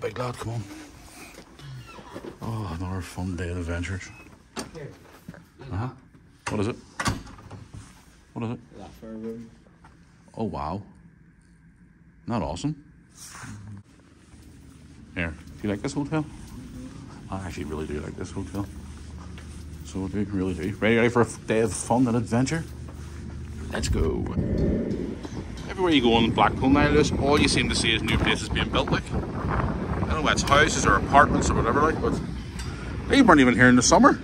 big lad, come on. Oh, another fun day of adventures. Uh-huh. What is it? What is it? Oh, wow. Not awesome. Here, do you like this hotel? I actually really do like this hotel. So I really do. Ready, ready for a day of fun and adventure? Let's go. Everywhere you go in Blackpool now, all you seem to see is new places being built, like. I don't know it's houses or apartments or whatever, like, but they weren't even here in the summer.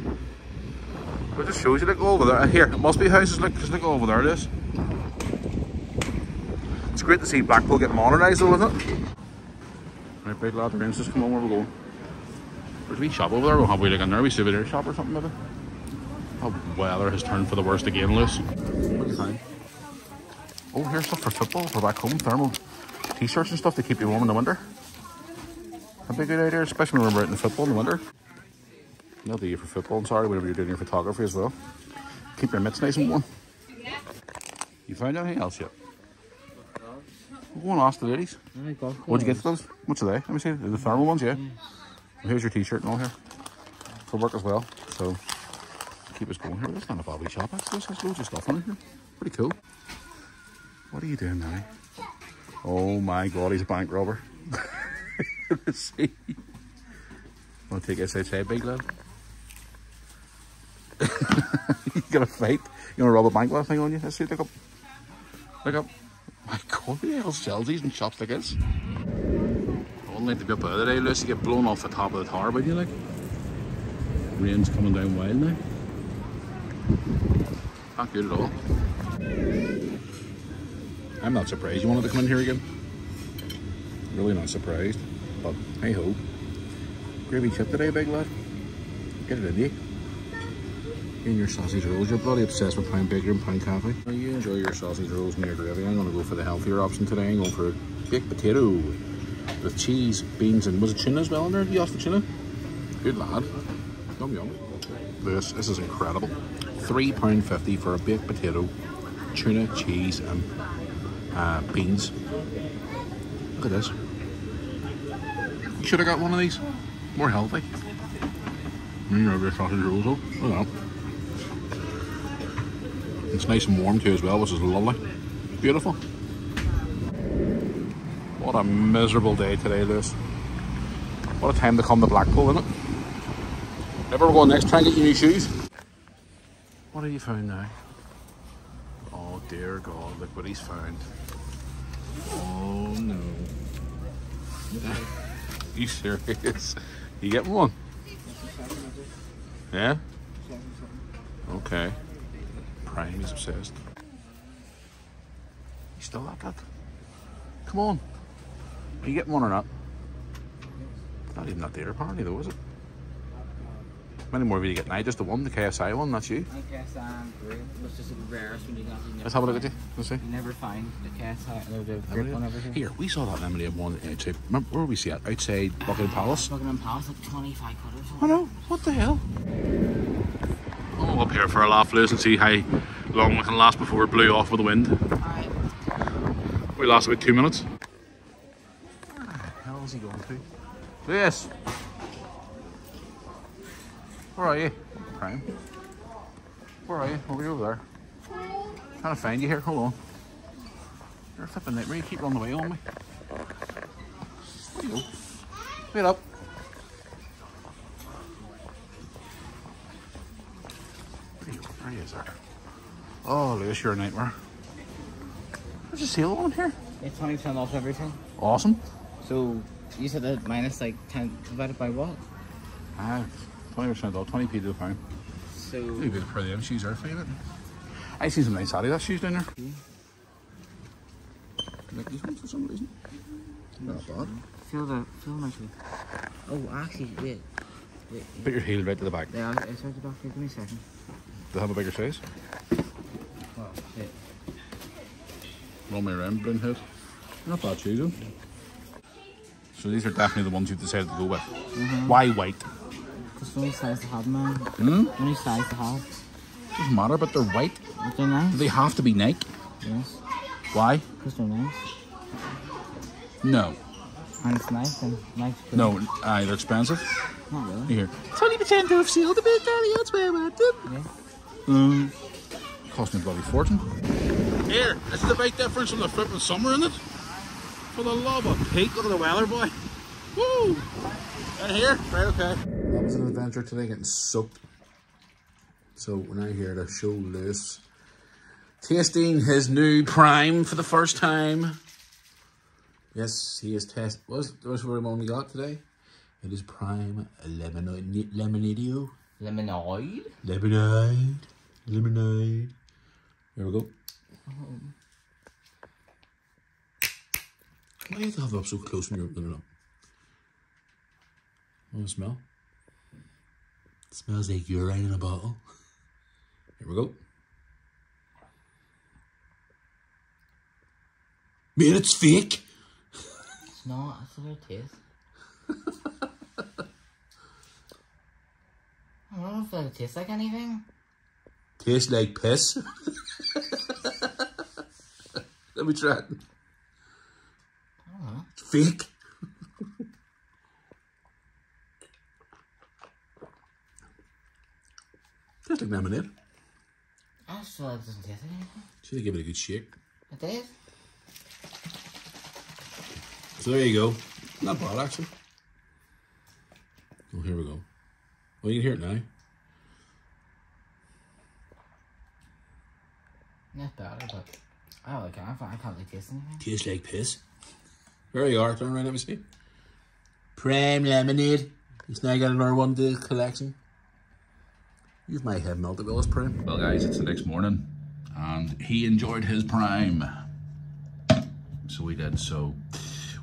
But it just shows you, like, over there. Uh, here, it must be houses, like, just look over there, it is. It's great to see Blackpool get modernised, though, isn't it? Right, big lad, the rain's just come on where we're going. There's a wee shop over there, we'll have we like a nervy souvenir shop or something maybe. The weather has turned for the worst again, Lewis. What do you think? Oh, here's stuff for football, for back home, thermal t-shirts and stuff to keep you warm in the winter. A good idea, especially when we're out in the football in the winter. Do you for football, and sorry, whenever you're doing your photography as well. Keep your mitts nice and warm. You found anything else yet? Go and ask the ladies. What'd you get for those? What's are they? Let me see. The thermal ones, yeah. Well, here's your t-shirt and all here. For work as well. So keep us going here. That's not a wee shop actually. There's loads of stuff in here. Pretty cool. What are you doing now? Oh my god, he's a bank robber. Let's see. Wanna take us outside, big lad? you gonna fight? You wanna rob a bank lad thing on you? Let's see, look up. Look up. My god, who the hell sells these in shops like this? I wouldn't like to be up out today, Lucy. Get blown off the top of the tower, but you like? Rain's coming down wild now. Not good at all. I'm not surprised you wanted to come in here again. Really not surprised. But hey ho. Gravy chip today, big lad. Get it in you. In your sausage rolls. You're bloody obsessed with pound bacon and pound coffee. Well, you enjoy your sausage rolls and your gravy. I'm going to go for the healthier option today. I'm going for a baked potato with cheese, beans, and was it tuna as well in there? You asked for tuna? Good lad. Yum yum. This, this is incredible. £3.50 for a baked potato, tuna, cheese, and uh, beans. Look at this. Should have got one of these. More healthy. Mm, have your sausage rolls though. Look at that. It's nice and warm too as well, which is lovely. Beautiful. What a miserable day today, Lewis. What a time to come to Blackpool, isn't it? Never go next, try and get your new shoes. What have you found now? Oh dear God, look what he's found. Oh no. you serious? You get one? Yeah? Okay. Prime is obsessed. You still at that? Come on. Are you getting one or not? Not even that there apparently though, is it? Many more have you get now? Just the one, the KSI one, that's you? I guess um, it was just the rarest one you got. You Let's have a look at you. Let's see. You never find the KSI or the grip one over here. Here, we saw that Emily one outside. Remember where we see it? Outside Buckingham Palace. Buckingham Palace, like 25 quid or I something. know. What the hell? Oh, up here for a laugh, Liz, and see how long we can last before it blew off with the wind. Alright. We last about two minutes. Where the hell is he going to? Yes. Where are you? Prime. Where are you? Over you over there. Trying to find you here. Hold on. You're flipping nightmare. You keep running away on me. Where you go? Wait up. Where you he is there. Oh, Lewis, you're a nightmare. There's a seal on here. It's 20% off everything. Awesome. So, you said that minus like 10 divided by what? Ah, 20% off, 20p to the pound. So, Maybe bit for them shoes are favorite. I see some nice Adidas shoes down there. Like these ones for some reason. Hmm. Not bad. feel the, feel shoe. Oh, actually, wait. Wait, Put your heel right to the back. yeah, I started off here. Give me a second. They have a bigger size. Oh, shit. Roll me around, brown head. Not bad shoes, though. So these are definitely the ones you've decided to go with. Mm-hmm. Why white? Because the only size to have, man. Hmm? The only size to have. Doesn't matter, but they're white. But they're nice. Do they have to be Nike? Yes. Why? Because they're nice. No. And it's nice and nice. food. No, aye, they're expensive. Not really. Here. 20% off sale to big daddy, that's where I'm at. Yeah. Um, cost me a bloody fortune. Here, this is the big difference from the flipping summer, isn't it? For the love of Pete, look at the weather, boy. Woo! And here, right, okay. Was an adventure today, getting soaked. So we're now here to show Lewis tasting his new Prime for the first time. Yes, he is test. What's what's the one we got today? It is Prime Lemonade Lemonadio. Lemonade. Lemonade. Lemonade. There we go. Why do you have to have it up so close when you're opening it up? Want to smell? It smells like urine in a bottle. Here we go. Man, it's fake. It's not. It's a weird taste. I don't know if it tastes like anything. Tastes like piss. Let me try it. I don't know. It's fake. Tastes like lemonade. I like it doesn't taste anything. Should have given it a good shake. It is. So there you go. Not bad actually. Oh, here we go. Well, you can hear it now. Eh? Not bad, but I don't like it. I can't, I can't really taste anything. Tastes like piss. There you are. Turn around, let me see. Prime lemonade. He's now got another one to his collection. You've my head melted this prime. Well, guys, it's the next morning, and he enjoyed his prime. So we did. So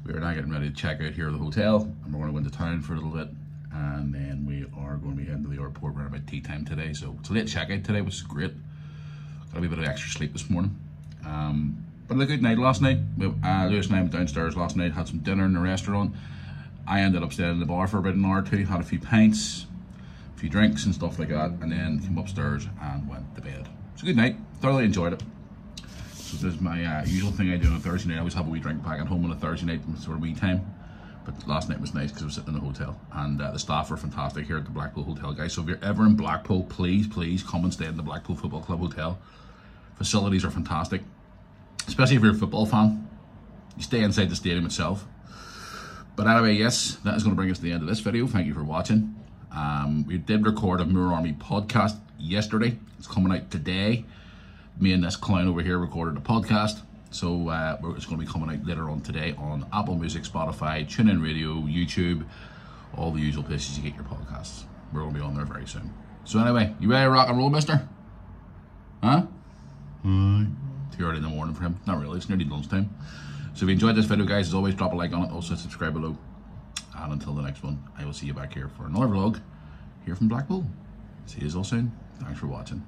we are now getting ready to check out here at the hotel, and we're going to go into town for a little bit, and then we are going to be heading to the airport around about tea time today. So it's a late checkout today, which is great. Got a bit of extra sleep this morning. Um, but a good night last night. Uh, Lewis and I went downstairs last night, had some dinner in the restaurant. I ended up staying in the bar for about an hour or two, had a few pints, few drinks and stuff like that, and then came upstairs and went to bed. It's a good night. Thoroughly enjoyed it. So this is my uh, usual thing I do on a Thursday night. I always have a wee drink back at home on a Thursday night, sort of me time. But last night was nice because I was sitting in the hotel, and uh, the staff are fantastic here at the Blackpool Hotel, guys. So if you're ever in Blackpool, please, please come and stay in the Blackpool Football Club Hotel. Facilities are fantastic, especially if you're a football fan. You stay inside the stadium itself. But anyway, yes, that is going to bring us to the end of this video. Thank you for watching. Um, we did record a Moore Army podcast yesterday. It's coming out today. Me and this clown over here recorded a podcast. So uh, it's going to be coming out later on today on Apple Music, Spotify, TuneIn Radio, YouTube, all the usual places you get your podcasts. We're going to be on there very soon. So anyway, you ready to rock and roll, mister? Huh? Too early in the morning for him. Not really, it's nearly lunchtime. So if you enjoyed this video, guys, as always, drop a like on it. Also, subscribe below. And until the next one, I will see you back here for another vlog here from Blackpool. See you all soon. Thanks for watching.